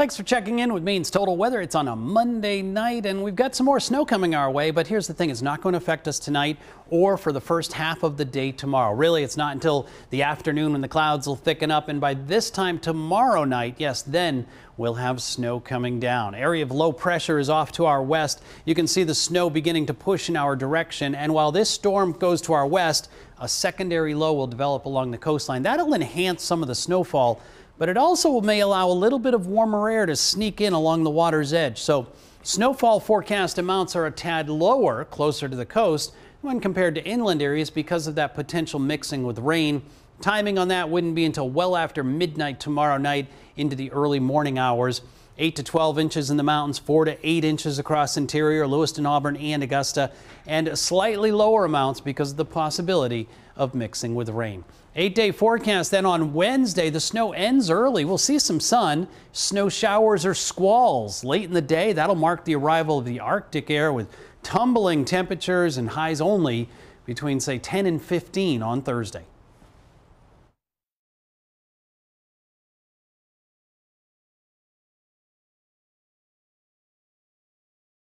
Thanks for checking in with Maine's Total Weather. It's on a Monday night and we've got some more snow coming our way, but here's the thing, it's not going to affect us tonight or for the first half of the day tomorrow. Really, it's not until the afternoon when the clouds will thicken up and by this time tomorrow night, yes, then we'll have snow coming down. Area of low pressure is off to our west. You can see the snow beginning to push in our direction and while this storm goes to our west, a secondary low will develop along the coastline. That'll enhance some of the snowfall but it also may allow a little bit of warmer air to sneak in along the water's edge. So snowfall forecast amounts are a tad lower closer to the coast when compared to inland areas because of that potential mixing with rain. Timing on that wouldn't be until well after midnight tomorrow night into the early morning hours. 8 to 12 inches in the mountains, 4 to 8 inches across interior, Lewiston, Auburn, and Augusta, and slightly lower amounts because of the possibility of mixing with rain. Eight day forecast then on Wednesday. The snow ends early. We'll see some sun, snow showers or squalls late in the day. That'll mark the arrival of the Arctic air with tumbling temperatures and highs only between, say, 10 and 15 on Thursday.